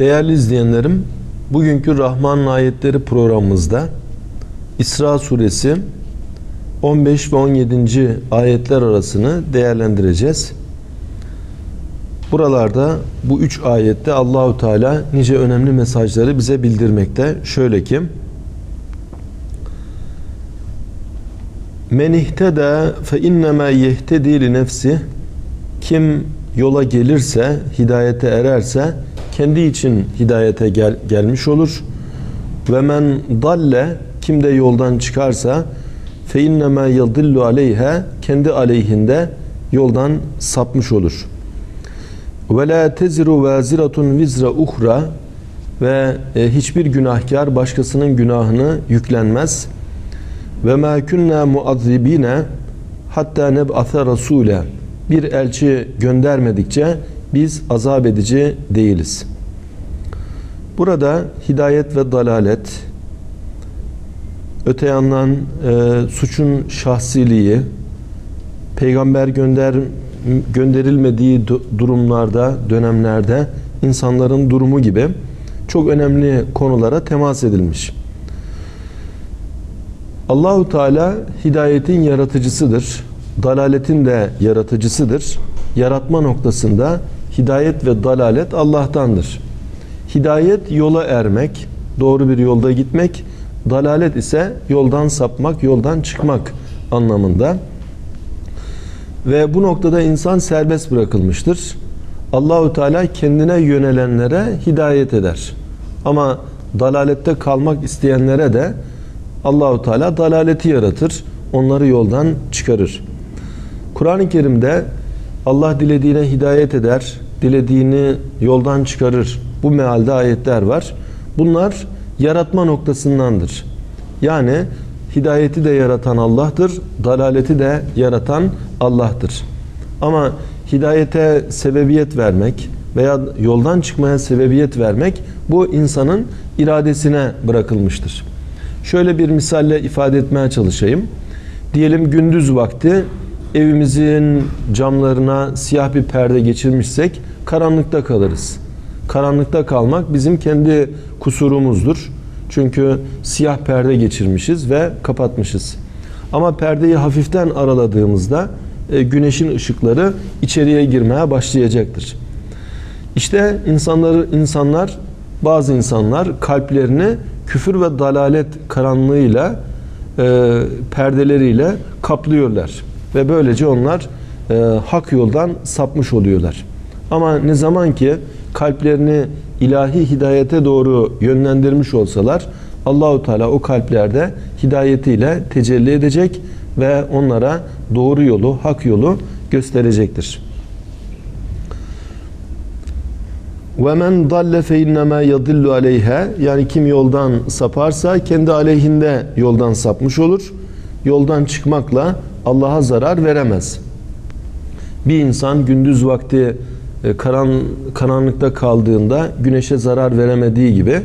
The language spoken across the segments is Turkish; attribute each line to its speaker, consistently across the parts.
Speaker 1: Değerli izleyenlerim, bugünkü Rahman ayetleri programımızda İsra suresi 15 ve 17. ayetler arasını değerlendireceğiz. Buralarda bu üç ayette Allahu Teala nice önemli mesajları bize bildirmekte. Şöyle ki Men ihteda fe innema yehtedi li nefsi kim yola gelirse, hidayete ererse kendi için hidayete gel, gelmiş olur. Ve men dalle kim de yoldan çıkarsa fe innema yadillu aleyha kendi aleyhinde yoldan sapmış olur. Ve la teziru vaziratun vizra uhra ve e, hiçbir günahkar başkasının günahını yüklenmez. Ve ma kunna muazzibine hatta neb'atha rasule bir elçi göndermedikçe biz azap edici değiliz. Burada hidayet ve dalalet, öte yandan e, suçun şahsiliği, peygamber gönder gönderilmediği durumlarda, dönemlerde insanların durumu gibi çok önemli konulara temas edilmiş. Allahu Teala hidayetin yaratıcısıdır dalaletin de yaratıcısıdır. Yaratma noktasında hidayet ve dalalet Allah'tandır. Hidayet yola ermek, doğru bir yolda gitmek, dalalet ise yoldan sapmak, yoldan çıkmak anlamında. Ve bu noktada insan serbest bırakılmıştır. Allahu Teala kendine yönelenlere hidayet eder. Ama dalalette kalmak isteyenlere de Allahu Teala dalaleti yaratır. Onları yoldan çıkarır. Kur'an-ı Kerim'de Allah dilediğine hidayet eder, dilediğini yoldan çıkarır. Bu mealde ayetler var. Bunlar yaratma noktasındandır. Yani hidayeti de yaratan Allah'tır, dalaleti de yaratan Allah'tır. Ama hidayete sebebiyet vermek veya yoldan çıkmaya sebebiyet vermek bu insanın iradesine bırakılmıştır. Şöyle bir misalle ifade etmeye çalışayım. Diyelim gündüz vakti evimizin camlarına siyah bir perde geçirmişsek karanlıkta kalırız. Karanlıkta kalmak bizim kendi kusurumuzdur. Çünkü siyah perde geçirmişiz ve kapatmışız. Ama perdeyi hafiften araladığımızda e, güneşin ışıkları içeriye girmeye başlayacaktır. İşte insanları insanlar bazı insanlar kalplerini küfür ve dalalet karanlığıyla e, perdeleriyle kaplıyorlar ve böylece onlar e, hak yoldan sapmış oluyorlar. Ama ne zaman ki kalplerini ilahi hidayete doğru yönlendirmiş olsalar Allahu Teala o kalplerde hidayetiyle tecelli edecek ve onlara doğru yolu, hak yolu gösterecektir. Ve men dalle fe innema yadillu aleyha yani kim yoldan saparsa kendi aleyhinde yoldan sapmış olur. Yoldan çıkmakla Allah'a zarar veremez. Bir insan gündüz vakti karan, karanlıkta kaldığında güneşe zarar veremediği gibi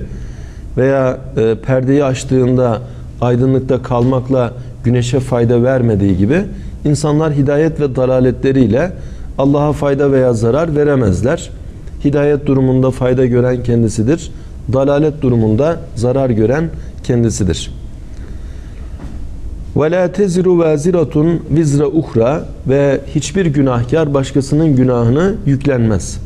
Speaker 1: veya e, perdeyi açtığında aydınlıkta kalmakla güneşe fayda vermediği gibi insanlar hidayet ve dalaletleriyle Allah'a fayda veya zarar veremezler. Hidayet durumunda fayda gören kendisidir. Dalalet durumunda zarar gören kendisidir. Ve la teziru vaziratun vizra uhra ve hiçbir günahkar başkasının günahını yüklenmez.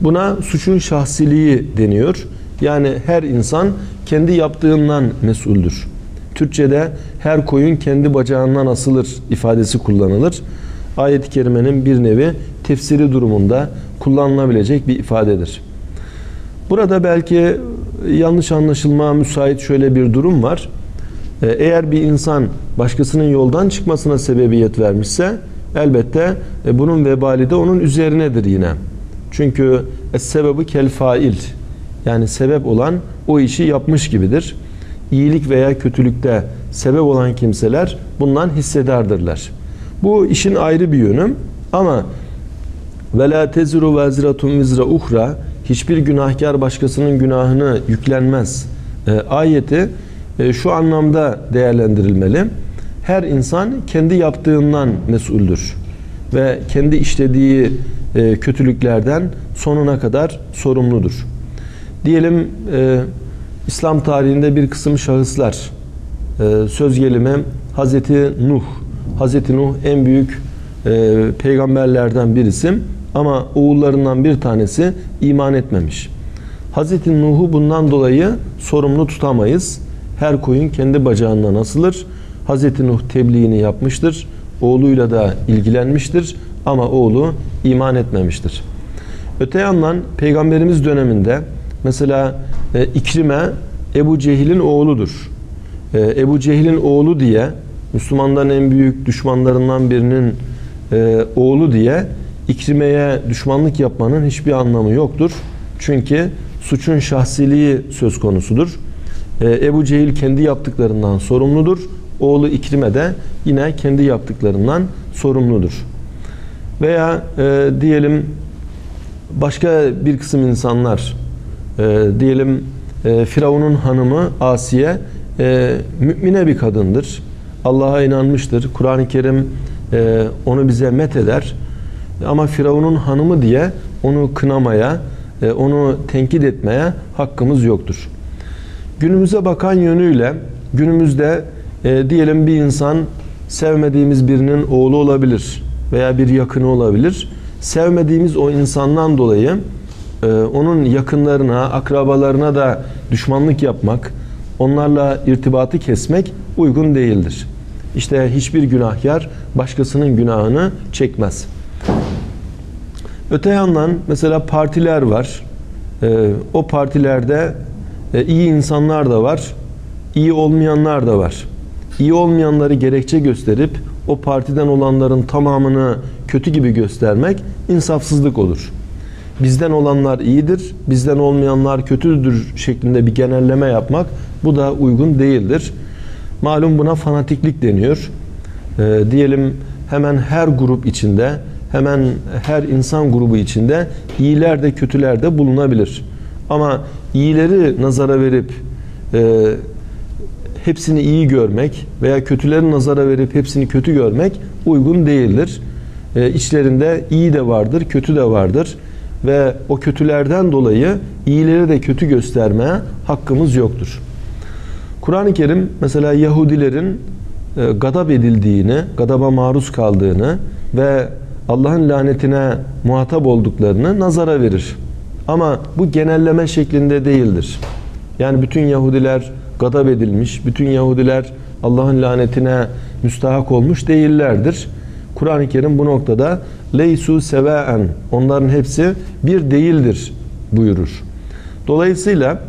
Speaker 1: Buna suçun şahsiliği deniyor. Yani her insan kendi yaptığından mesuldür. Türkçede her koyun kendi bacağından asılır ifadesi kullanılır. Ayet-i kerimenin bir nevi tefsiri durumunda kullanılabilecek bir ifadedir. Burada belki yanlış anlaşılma müsait şöyle bir durum var. Ee, eğer bir insan başkasının yoldan çıkmasına sebebiyet vermişse elbette e, bunun vebali de onun üzerinedir yine. Çünkü es-sebebi kel fail yani sebep olan o işi yapmış gibidir. İyilik veya kötülükte sebep olan kimseler bundan hissedardırlar. Bu işin ayrı bir yönü ama ve la teziru vaziratun vizra uhra hiçbir günahkar başkasının günahını yüklenmez. E, ayeti e, şu anlamda değerlendirilmeli. Her insan kendi yaptığından mesuldür ve kendi işlediği e, kötülüklerden sonuna kadar sorumludur. Diyelim e, İslam tarihinde bir kısım şahıslar söz gelimi Hazreti Nuh. Hazreti Nuh en büyük e, peygamberlerden birisi ama oğullarından bir tanesi iman etmemiş. Hazreti Nuh'u bundan dolayı sorumlu tutamayız. Her koyun kendi bacağından asılır. Hazreti Nuh tebliğini yapmıştır. Oğluyla da ilgilenmiştir ama oğlu iman etmemiştir. Öte yandan peygamberimiz döneminde mesela e, İkrime Ebu Cehil'in oğludur. E, Ebu Cehil'in oğlu diye Müslümanların en büyük düşmanlarından birinin e, oğlu diye İkrime'ye düşmanlık yapmanın hiçbir anlamı yoktur. Çünkü suçun şahsiliği söz konusudur. E, Ebu Cehil kendi yaptıklarından sorumludur. Oğlu İkrime de yine kendi yaptıklarından sorumludur. Veya e, diyelim başka bir kısım insanlar e, diyelim e, Firavun'un hanımı Asiye e, mümine bir kadındır. Allah'a inanmıştır. Kur'an-ı Kerim e, onu bize met eder. Ama Firavun'un hanımı diye onu kınamaya, e, onu tenkit etmeye hakkımız yoktur. Günümüze bakan yönüyle günümüzde e, diyelim bir insan sevmediğimiz birinin oğlu olabilir veya bir yakını olabilir. Sevmediğimiz o insandan dolayı e, onun yakınlarına, akrabalarına da düşmanlık yapmak, onlarla irtibatı kesmek uygun değildir. İşte hiçbir günahkar başkasının günahını çekmez. Öte yandan mesela partiler var. E, o partilerde iyi insanlar da var, iyi olmayanlar da var. İyi olmayanları gerekçe gösterip o partiden olanların tamamını kötü gibi göstermek insafsızlık olur. Bizden olanlar iyidir, bizden olmayanlar kötüdür şeklinde bir genelleme yapmak bu da uygun değildir. Malum buna fanatiklik deniyor. E, diyelim hemen her grup içinde, hemen her insan grubu içinde iyiler de kötüler de bulunabilir. Ama iyileri nazara verip e, hepsini iyi görmek veya kötüleri nazara verip hepsini kötü görmek uygun değildir. E, içlerinde iyi de vardır, kötü de vardır ve o kötülerden dolayı iyileri de kötü göstermeye hakkımız yoktur. Kur'an-ı Kerim mesela Yahudilerin e, gadap edildiğini, gadaba maruz kaldığını ve Allah'ın lanetine muhatap olduklarını nazara verir. Ama bu genelleme şeklinde değildir. Yani bütün Yahudiler gadap edilmiş, bütün Yahudiler Allah'ın lanetine müstahak olmuş değillerdir. Kur'an-ı Kerim bu noktada leysu sevaen onların hepsi bir değildir buyurur. Dolayısıyla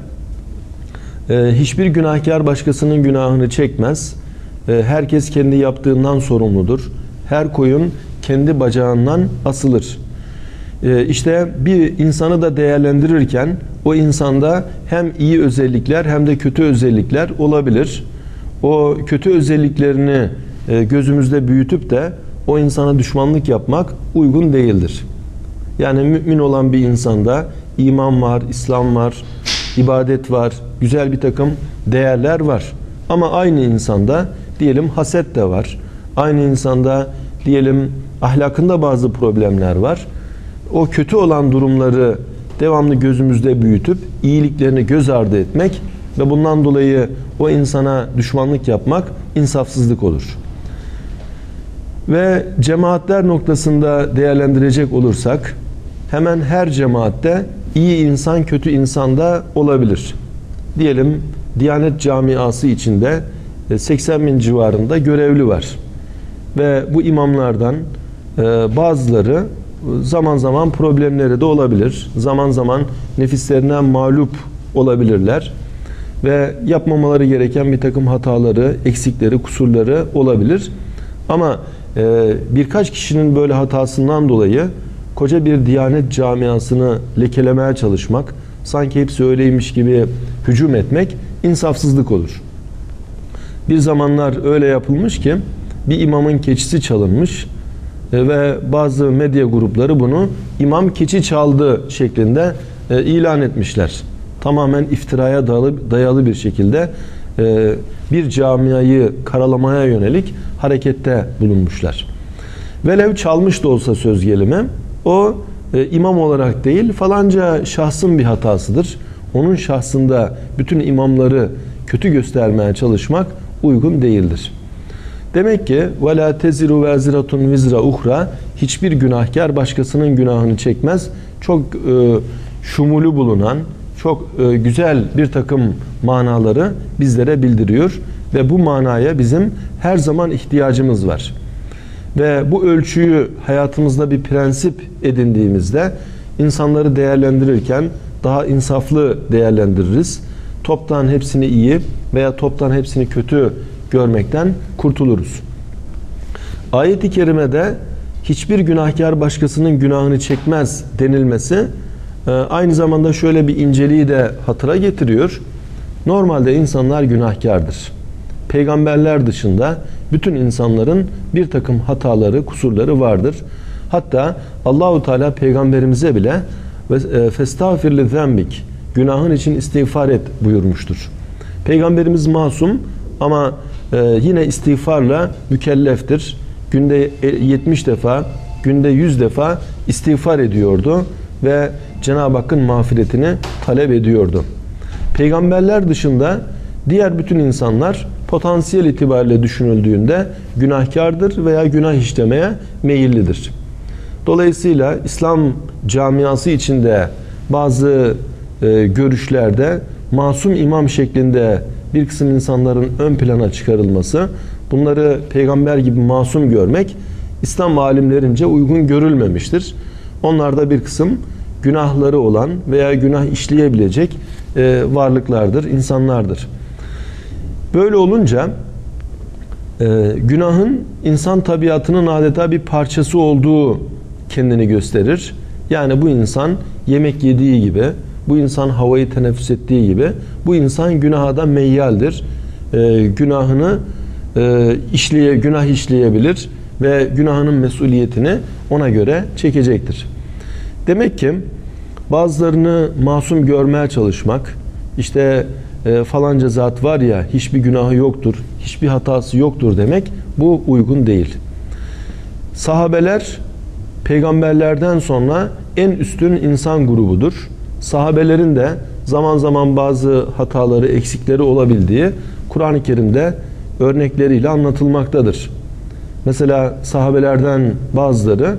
Speaker 1: e, hiçbir günahkar başkasının günahını çekmez. E, herkes kendi yaptığından sorumludur. Her koyun kendi bacağından asılır. E, işte bir insanı da değerlendirirken o insanda hem iyi özellikler hem de kötü özellikler olabilir. O kötü özelliklerini e, gözümüzde büyütüp de o insana düşmanlık yapmak uygun değildir. Yani mümin olan bir insanda iman var, İslam var, ibadet var, güzel bir takım değerler var. Ama aynı insanda diyelim haset de var. Aynı insanda diyelim ahlakında bazı problemler var. O kötü olan durumları devamlı gözümüzde büyütüp iyiliklerini göz ardı etmek ve bundan dolayı o insana düşmanlık yapmak insafsızlık olur. Ve cemaatler noktasında değerlendirecek olursak hemen her cemaatte iyi insan kötü insan da olabilir. Diyelim Diyanet Camiası içinde 80 e, bin civarında görevli var. Ve bu imamlardan e, bazıları zaman zaman problemleri de olabilir. Zaman zaman nefislerine mağlup olabilirler. Ve yapmamaları gereken bir takım hataları, eksikleri, kusurları olabilir. Ama e, birkaç kişinin böyle hatasından dolayı koca bir diyanet camiasını lekelemeye çalışmak, sanki hepsi öyleymiş gibi hücum etmek insafsızlık olur. Bir zamanlar öyle yapılmış ki bir imamın keçisi çalınmış ve bazı medya grupları bunu imam keçi çaldı şeklinde e, ilan etmişler. Tamamen iftiraya dayalı, dayalı bir şekilde e, bir camiayı karalamaya yönelik harekette bulunmuşlar. Velev çalmış da olsa söz gelimi o imam olarak değil falanca şahsın bir hatasıdır. onun şahsında bütün imamları kötü göstermeye çalışmak uygun değildir. Demek ki وَلَا teziru veziratun vizra uhra hiçbir günahkar başkasının günahını çekmez. Çok e, şumulu bulunan, çok e, güzel bir takım manaları bizlere bildiriyor ve bu manaya bizim her zaman ihtiyacımız var. Ve bu ölçüyü hayatımızda bir prensip edindiğimizde insanları değerlendirirken daha insaflı değerlendiririz. Toptan hepsini iyi veya toptan hepsini kötü görmekten kurtuluruz. Ayet-i kerimede hiçbir günahkar başkasının günahını çekmez denilmesi e, aynı zamanda şöyle bir inceliği de hatıra getiriyor. Normalde insanlar günahkardır. Peygamberler dışında bütün insanların bir takım hataları, kusurları vardır. Hatta Allahu Teala peygamberimize bile e, festağfir li zembik günahın için istiğfar et buyurmuştur. Peygamberimiz masum ama e, yine istiğfarla mükelleftir. Günde 70 defa, günde 100 defa istiğfar ediyordu ve Cenab-ı Hakk'ın mağfiretini talep ediyordu. Peygamberler dışında diğer bütün insanlar potansiyel itibariyle düşünüldüğünde günahkardır veya günah işlemeye meyillidir. Dolayısıyla İslam camiası içinde bazı e, görüşlerde masum imam şeklinde bir kısım insanların ön plana çıkarılması, bunları peygamber gibi masum görmek İslam alimlerince uygun görülmemiştir. Onlarda bir kısım günahları olan veya günah işleyebilecek e, varlıklardır, insanlardır. Böyle olunca e, günahın insan tabiatının adeta bir parçası olduğu kendini gösterir. Yani bu insan yemek yediği gibi, bu insan havayı teneffüs ettiği gibi bu insan günaha da meyyaldir. E, günahını e, işleye, günah işleyebilir ve günahının mesuliyetini ona göre çekecektir. Demek ki bazılarını masum görmeye çalışmak, işte e, falanca zat var ya hiçbir günahı yoktur, hiçbir hatası yoktur demek bu uygun değil. Sahabeler peygamberlerden sonra en üstün insan grubudur sahabelerin de zaman zaman bazı hataları, eksikleri olabildiği Kur'an-ı Kerim'de örnekleriyle anlatılmaktadır. Mesela sahabelerden bazıları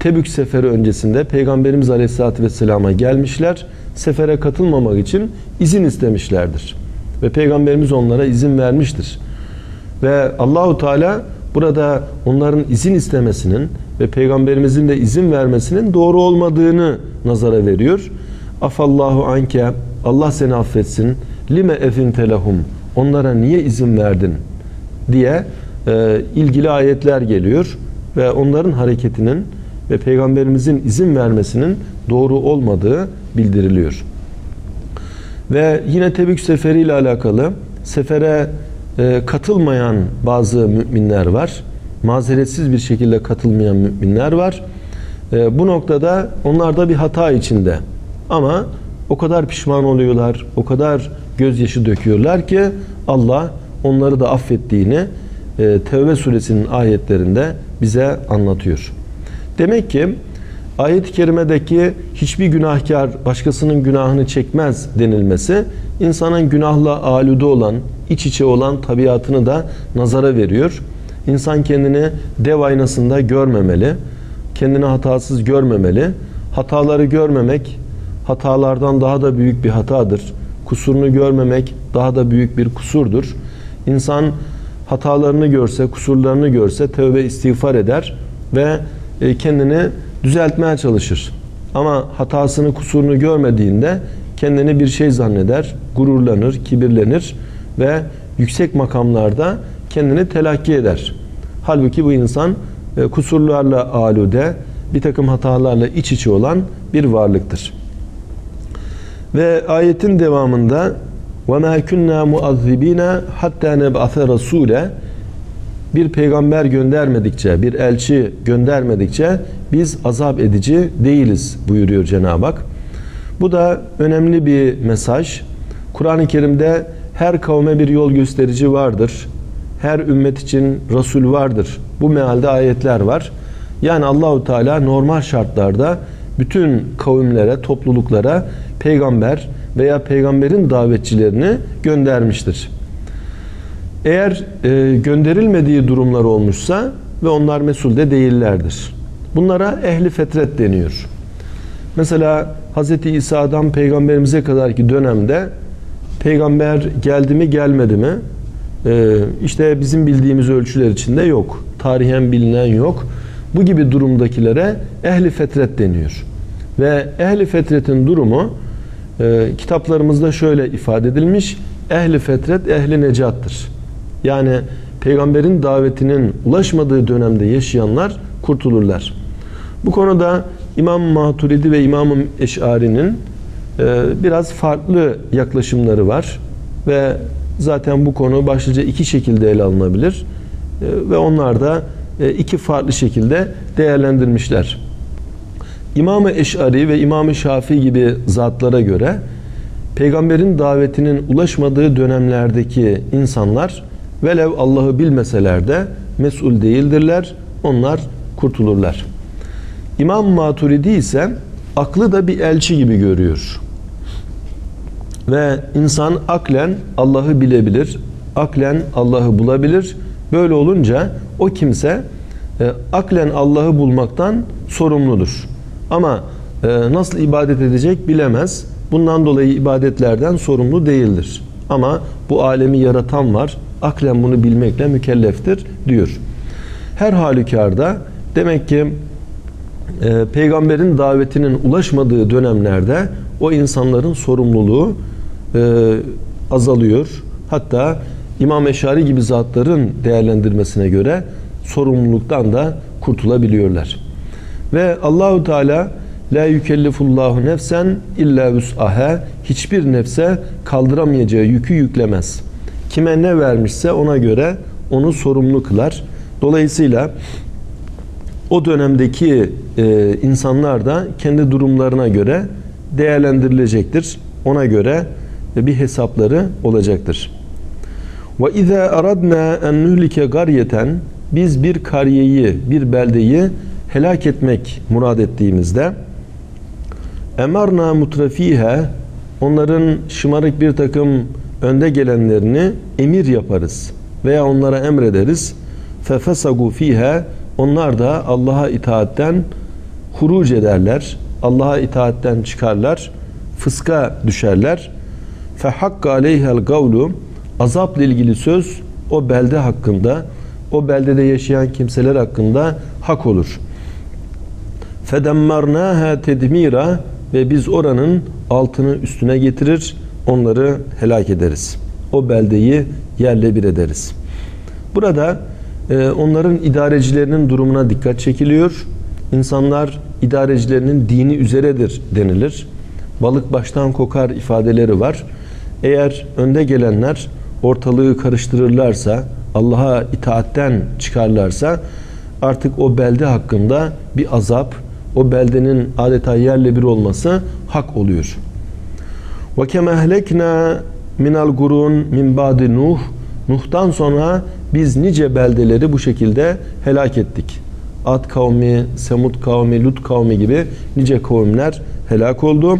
Speaker 1: Tebük seferi öncesinde Peygamberimiz Aleyhisselatü Vesselam'a gelmişler. Sefere katılmamak için izin istemişlerdir. Ve Peygamberimiz onlara izin vermiştir. Ve Allahu Teala burada onların izin istemesinin ve Peygamberimizin de izin vermesinin doğru olmadığını nazara veriyor. Afallahu anke Allah seni affetsin. Lime efin telehum onlara niye izin verdin diye e, ilgili ayetler geliyor ve onların hareketinin ve peygamberimizin izin vermesinin doğru olmadığı bildiriliyor. Ve yine Tebük seferi ile alakalı sefere e, katılmayan bazı müminler var. Mazeretsiz bir şekilde katılmayan müminler var. E, bu noktada onlar da bir hata içinde. Ama o kadar pişman oluyorlar, o kadar gözyaşı döküyorlar ki Allah onları da affettiğini e, Tevbe suresinin ayetlerinde bize anlatıyor. Demek ki ayet-i kerimedeki hiçbir günahkar başkasının günahını çekmez denilmesi insanın günahla alude olan, iç içe olan tabiatını da nazara veriyor. İnsan kendini dev aynasında görmemeli, kendini hatasız görmemeli. Hataları görmemek hatalardan daha da büyük bir hatadır. Kusurunu görmemek daha da büyük bir kusurdur. İnsan hatalarını görse, kusurlarını görse tövbe istiğfar eder ve e, kendini düzeltmeye çalışır. Ama hatasını, kusurunu görmediğinde kendini bir şey zanneder, gururlanır, kibirlenir ve yüksek makamlarda kendini telakki eder. Halbuki bu insan e, kusurlarla alude, bir takım hatalarla iç içe olan bir varlıktır. Ve ayetin devamında وَمَا كُنَّا مُعَذِّب۪ينَ hatta نَبْعَثَ رَسُولَ Bir peygamber göndermedikçe, bir elçi göndermedikçe biz azap edici değiliz buyuruyor Cenab-ı Hak. Bu da önemli bir mesaj. Kur'an-ı Kerim'de her kavme bir yol gösterici vardır. Her ümmet için Resul vardır. Bu mealde ayetler var. Yani Allahu Teala normal şartlarda bütün kavimlere, topluluklara peygamber veya peygamberin davetçilerini göndermiştir. Eğer e, gönderilmediği durumlar olmuşsa ve onlar mesul de değillerdir. Bunlara ehli fetret deniyor. Mesela Hz. İsa'dan peygamberimize kadarki dönemde peygamber geldi mi gelmedi mi? Ee, işte bizim bildiğimiz ölçüler içinde yok. Tarihen bilinen yok. Bu gibi durumdakilere ehli fetret deniyor. Ve ehli fetretin durumu e, kitaplarımızda şöyle ifade edilmiş. Ehli fetret ehli necattır. Yani peygamberin davetinin ulaşmadığı dönemde yaşayanlar kurtulurlar. Bu konuda İmam Maturidi ve İmam Eş'ari'nin e, biraz farklı yaklaşımları var ve zaten bu konu başlıca iki şekilde ele alınabilir e, ve onlar da iki farklı şekilde değerlendirmişler. İmam-ı Eş'ari ve İmam-ı Şafii gibi zatlara göre peygamberin davetinin ulaşmadığı dönemlerdeki insanlar velev Allah'ı bilmeseler de mesul değildirler. Onlar kurtulurlar. İmam Maturidi ise aklı da bir elçi gibi görüyor. Ve insan aklen Allah'ı bilebilir, aklen Allah'ı bulabilir. Böyle olunca o kimse e, aklen Allah'ı bulmaktan sorumludur. Ama e, nasıl ibadet edecek bilemez. Bundan dolayı ibadetlerden sorumlu değildir. Ama bu alemi yaratan var. Aklen bunu bilmekle mükelleftir diyor. Her halükarda demek ki e, peygamberin davetinin ulaşmadığı dönemlerde o insanların sorumluluğu e, azalıyor. Hatta İmam Eşari gibi zatların değerlendirmesine göre sorumluluktan da kurtulabiliyorlar. Ve Allahu Teala la yükellifullahu nefsen illa vus'aha hiçbir nefse kaldıramayacağı yükü yüklemez. Kime ne vermişse ona göre onu sorumlu kılar. Dolayısıyla o dönemdeki e, insanlar da kendi durumlarına göre değerlendirilecektir. Ona göre bir hesapları olacaktır. Ve izâ aradna en nuhlike garyeten biz bir kariyeyi, bir beldeyi helak etmek murad ettiğimizde emarna mutrafiha onların şımarık bir takım önde gelenlerini emir yaparız veya onlara emrederiz. Fefesagu fiha onlar da Allah'a itaatten huruc ederler. Allah'a itaatten çıkarlar. Fıska düşerler. Fe hakka aleyhel gavlu azapla ilgili söz o belde hakkında o beldede yaşayan kimseler hakkında hak olur. Fedemmarnaha tedmira ve biz oranın altını üstüne getirir, onları helak ederiz. O beldeyi yerle bir ederiz. Burada e, onların idarecilerinin durumuna dikkat çekiliyor. İnsanlar idarecilerinin dini üzeredir denilir. Balık baştan kokar ifadeleri var. Eğer önde gelenler ortalığı karıştırırlarsa, Allah'a itaatten çıkarlarsa artık o belde hakkında bir azap, o beldenin adeta yerle bir olması hak oluyor. Ve kemehlekna minal gurun min ba'di Nuh Nuh'tan sonra biz nice beldeleri bu şekilde helak ettik. Ad kavmi, Semud kavmi, Lut kavmi gibi nice kavimler helak oldu.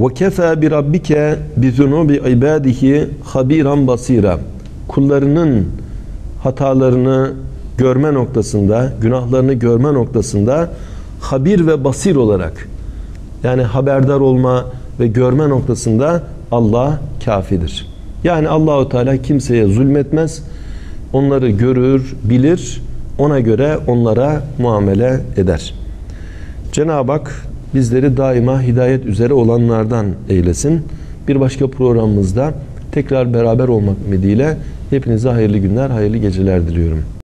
Speaker 1: Ve kefa bi rabbike bi zunubi ibadihi habiran basira. Kullarının hatalarını görme noktasında, günahlarını görme noktasında habir ve basir olarak yani haberdar olma ve görme noktasında Allah kafidir. Yani Allahu Teala kimseye zulmetmez. Onları görür, bilir. Ona göre onlara muamele eder. Cenab-ı Hak bizleri daima hidayet üzere olanlardan eylesin. Bir başka programımızda tekrar beraber olmak ümidiyle hepinize hayırlı günler, hayırlı geceler diliyorum.